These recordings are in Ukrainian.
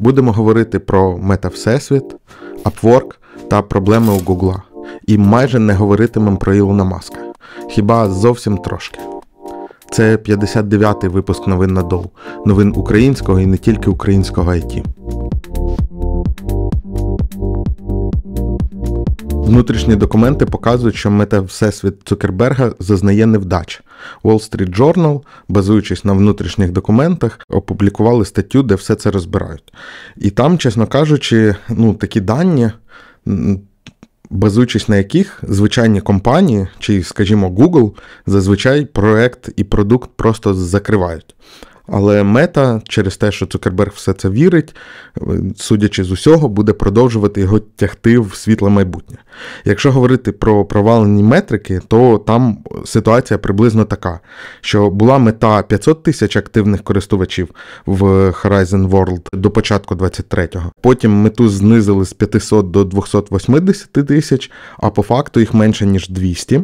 Будемо говорити про мета Всесвіт, Upwork та проблеми у Гугла. І майже не говоритимемо про Ілона Маска. Хіба зовсім трошки. Це 59-й випуск новин на Доу. Новин українського і не тільки українського IT. Внутрішні документи показують, що мета Всесвіт Цукерберга зазнає невдач. Wall Street Journal, базуючись на внутрішніх документах, опублікували статтю, де все це розбирають. І там, чесно кажучи, ну, такі дані, базуючись на яких звичайні компанії, чи, скажімо, Google, зазвичай проект і продукт просто закривають. Але мета через те, що Цукерберг все це вірить, судячи з усього, буде продовжувати його тягти в світле майбутнє. Якщо говорити про провалені метрики, то там ситуація приблизно така, що була мета 500 тисяч активних користувачів в Horizon World до початку 23-го. Потім мету знизили з 500 до 280 тисяч, а по факту їх менше ніж 200.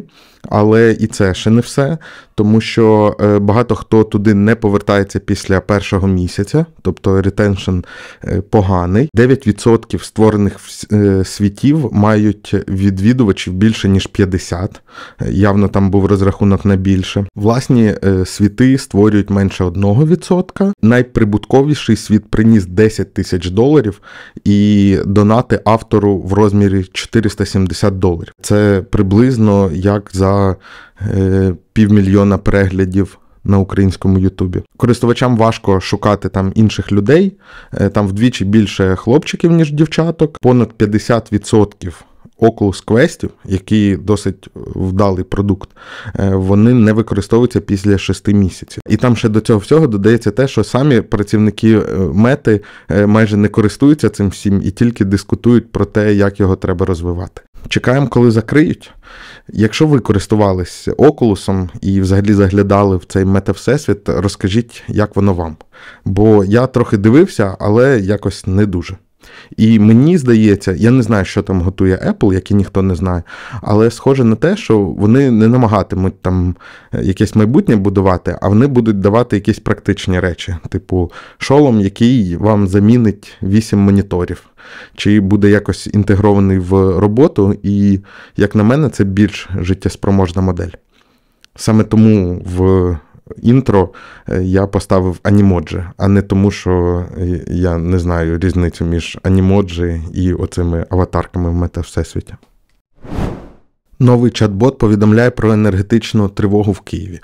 Але і це ще не все, тому що е, багато хто туди не повертається після першого місяця, тобто ретеншн поганий. 9% створених е, світів мають відвідувачів більше ніж 50. Явно там був розрахунок на більше. Власні е, світи створюють менше 1%. Найприбутковіший світ приніс 10 тисяч доларів і донати автору в розмірі 470 доларів. Це приблизно як за е, півмільйона переглядів. На українському Ютубі користувачам важко шукати там інших людей, е, там вдвічі більше хлопчиків, ніж дівчаток, понад 50% Oculus Quest, які досить вдалий продукт, е, вони не використовуються після 6 місяців. І там ще до цього всього додається те, що самі працівники е, мети майже не користуються цим всім і тільки дискутують про те, як його треба розвивати. Чекаємо, коли закриють. Якщо ви користувалися окулусом і взагалі заглядали в цей мета-всесвіт, розкажіть, як воно вам. Бо я трохи дивився, але якось не дуже. І мені здається, я не знаю, що там готує Apple, як і ніхто не знає, але схоже на те, що вони не намагатимуть там е, якесь майбутнє будувати, а вони будуть давати якісь практичні речі, типу шолом, який вам замінить 8 моніторів, чи буде якось інтегрований в роботу, і, як на мене, це більш життєспроможна модель. Саме тому в інтро е, я поставив анімоджі, а не тому, що я не знаю різницю між анімоджі і оцими аватарками в мета всесвіті. Новий чат-бот повідомляє про енергетичну тривогу в Києві.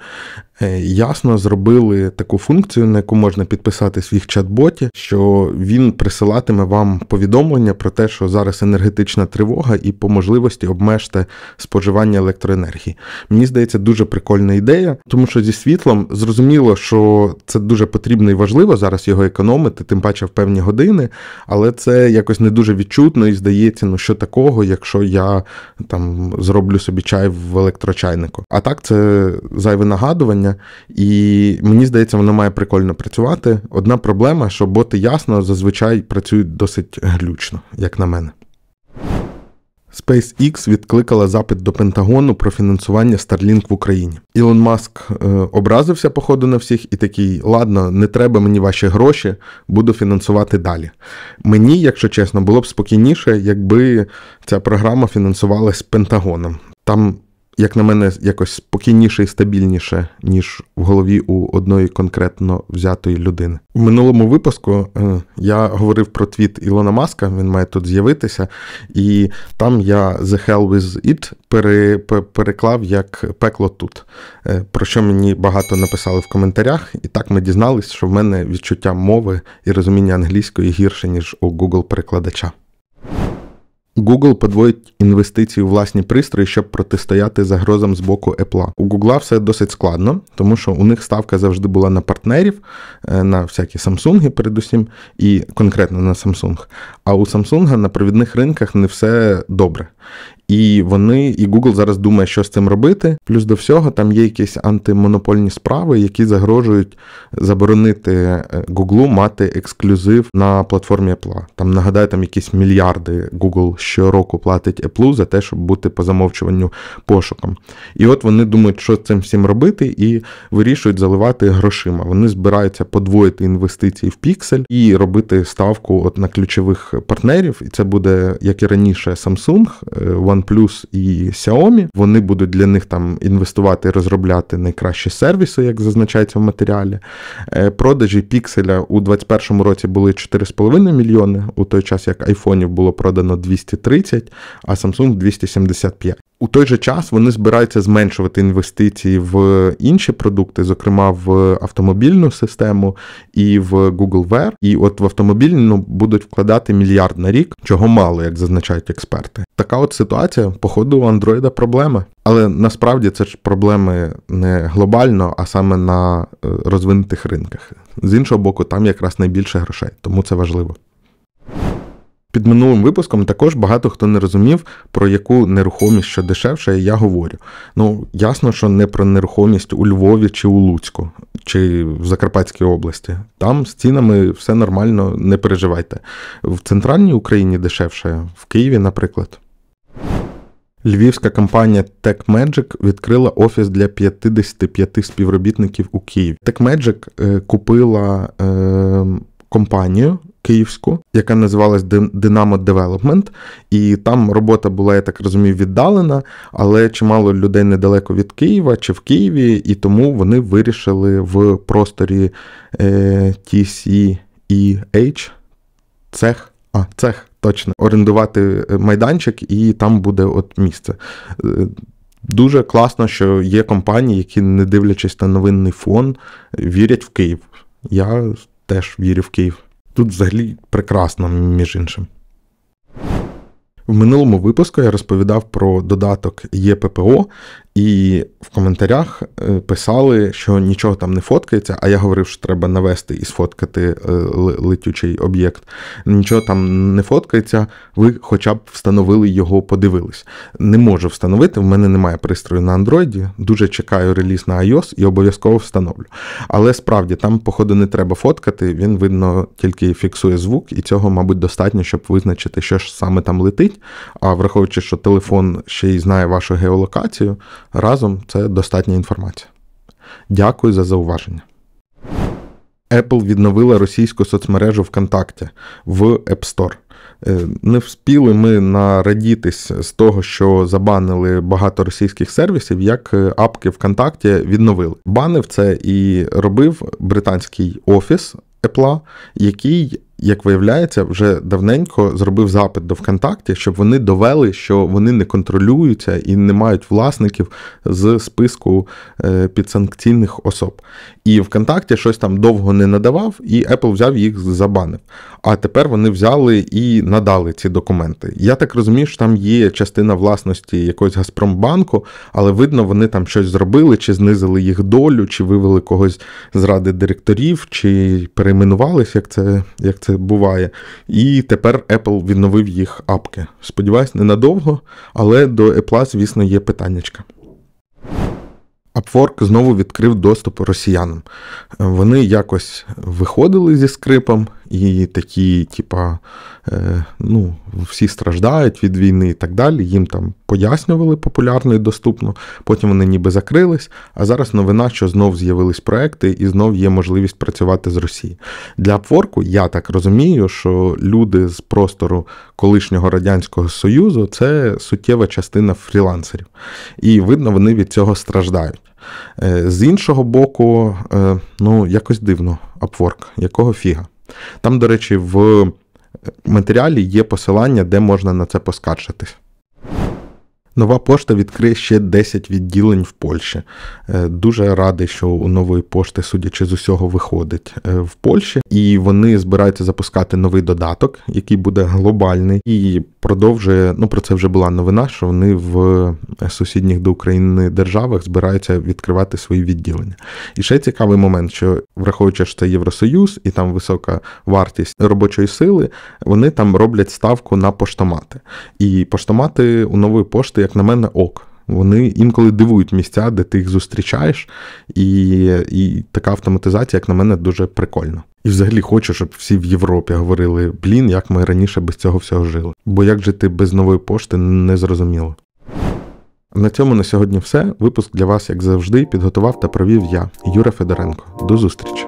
Е, ясно зробили таку функцію, на яку можна підписати свій чат-боті, що він присилатиме вам повідомлення про те, що зараз енергетична тривога, і по можливості обмежте споживання електроенергії. Мені здається, дуже прикольна ідея, тому що зі світлом зрозуміло, що це дуже потрібно і важливо зараз його економити, тим паче в певні години, але це якось не дуже відчутно і здається, ну що такого, якщо я там зроблю собі чай в електрочайнику. А так це зайве нагадування. І мені здається, воно має прикольно працювати. Одна проблема, що боти ясно зазвичай працюють досить глючно, як на мене. SpaceX відкликала запит до Пентагону про фінансування Starlink в Україні. Ілон Маск е, образився, походу, на всіх, і такий: ладно, не треба мені ваші гроші, буду фінансувати далі. Мені, якщо чесно, було б спокійніше, якби ця програма фінансувалась Пентагоном. Там як на мене, якось спокійніше і стабільніше, ніж в голові у одної конкретно взятої людини. У минулому випуску е, я говорив про твіт Ілона Маска, він має тут з'явитися, і там я The Hell with It пере, переклав як пекло тут, е, про що мені багато написали в коментарях, і так ми дізналися, що в мене відчуття мови і розуміння англійської гірше, ніж у Google-перекладача. Google подвоїть інвестиції у власні пристрої, щоб протистояти загрозам з боку Apple. У Google все досить складно, тому що у них ставка завжди була на партнерів, е, на всякі Samsung, передусім, і конкретно на Samsung. А у Samsung на провідних ринках не все добре. І вони, і Google зараз думає, що з цим робити. Плюс до всього, там є якісь антимонопольні справи, які загрожують заборонити Google е, мати ексклюзив на платформі Apple. Там нагадаю, там якісь мільярди Google щороку платить Apple за те, щоб бути по замовчуванню пошуком. І от вони думають, що цим всім робити, і вирішують заливати грошима. Вони збираються подвоїти інвестиції в Pixel і робити ставку от на ключових партнерів. І це буде, як і раніше, Samsung, е, OnePlus і Xiaomi. Вони будуть для них там інвестувати і розробляти найкращі сервіси, як зазначається в матеріалі. Е, продажі пікселя у 2021 році були 4,5 мільйони, у той час як айфонів було продано 230, а Samsung 275. У той же час вони збираються зменшувати інвестиції в інші продукти, зокрема в автомобільну систему і в Google Wear. І от в автомобільну будуть вкладати мільярд на рік, чого мало, як зазначають експерти. Така от ситуація, походу, у Android проблема. Але насправді це ж проблеми не глобально, а саме на е, розвинутих ринках. З іншого боку, там якраз найбільше грошей, тому це важливо. Під минулим випуском також багато хто не розумів, про яку нерухомість що дешевше я говорю. Ну, ясно, що не про нерухомість у Львові чи у Луцьку, чи в Закарпатській області. Там з цінами все нормально, не переживайте. В центральній Україні дешевше, в Києві, наприклад. Львівська компанія TechMagic відкрила офіс для 55 співробітників у Києві. TechMagic е, купила е, компанію київську, яка називалась Dynamo Development, і там робота була, я так розумію, віддалена, але чимало людей недалеко від Києва чи в Києві, і тому вони вирішили в просторі е, TCEH цех. А, цех, точно, орендувати майданчик, і там буде от місце. Е, дуже класно, що є компанії, які, не дивлячись на новинний фон, вірять в Київ. Я теж вірю в Київ. Тут взагалі прекрасно, між іншим. В минулому випуску я розповідав про додаток ЄППО, і в коментарях е, писали, що нічого там не фоткається, а я говорив, що треба навести і сфоткати е, летючий об'єкт. Нічого там не фоткається, ви хоча б встановили його, подивились. Не можу встановити, в мене немає пристрою на Android, дуже чекаю реліз на iOS і обов'язково встановлю. Але справді там, походу, не треба фоткати, він, видно, тільки фіксує звук, і цього, мабуть, достатньо, щоб визначити, що ж саме там летить. А враховуючи, що телефон ще й знає вашу геолокацію. Разом це достатня інформація. Дякую за зауваження. Apple відновила російську соцмережу ВКонтакті в App Store. Е, не вспіли ми нарадітись з того, що забанили багато російських сервісів, як е, апки ВКонтакті відновили. Банив це і робив британський офіс Apple, який як виявляється, вже давненько зробив запит до ВКонтакті, щоб вони довели, що вони не контролюються і не мають власників з списку е, підсанкційних особ. І ВКонтакті щось там довго не надавав, і Apple взяв їх забанив. А тепер вони взяли і надали ці документи. Я так розумію, що там є частина власності якогось Газпромбанку, але видно, вони там щось зробили, чи знизили їх долю, чи вивели когось з ради директорів, чи перейменувались, як це як це буває. І тепер Apple відновив їх апки. Сподіваюсь, ненадовго, але до Apple, звісно, є питаннячка. Upwork знову відкрив доступ росіянам. Вони якось виходили зі скрипом і такі, типа, е, ну, всі страждають від війни і так далі. Їм там пояснювали популярно і доступно, потім вони ніби закрились. А зараз новина, що знов з'явились проекти і знов є можливість працювати з Росії. Для Upwork, я так розумію, що люди з простору колишнього Радянського Союзу це суттєва частина фрілансерів. І видно, вони від цього страждають. Е, з іншого боку, е, ну, якось дивно, Upwork, якого фіга. Там, до речі, в матеріалі є посилання, де можна на це поскаржитись. Нова пошта відкриє ще 10 відділень в Польщі. Е, дуже радий, що у нової пошти, судячи з усього, виходить е, в Польщі, і вони збираються запускати новий додаток, який буде глобальний, і продовжує. Ну про це вже була новина, що вони в сусідніх до України державах збираються відкривати свої відділення. І ще цікавий момент, що враховуючи, що це Євросоюз і там висока вартість робочої сили, вони там роблять ставку на поштомати. І поштомати у нової пошти як на мене, ок. Вони інколи дивують місця, де ти їх зустрічаєш, і, і така автоматизація, як на мене, дуже прикольна. І взагалі хочу, щоб всі в Європі говорили: блін, як ми раніше без цього всього жили. Бо як жити без нової пошти, не зрозуміло. На цьому на сьогодні все. Випуск для вас, як завжди, підготував та провів я, Юра Федоренко. До зустрічі!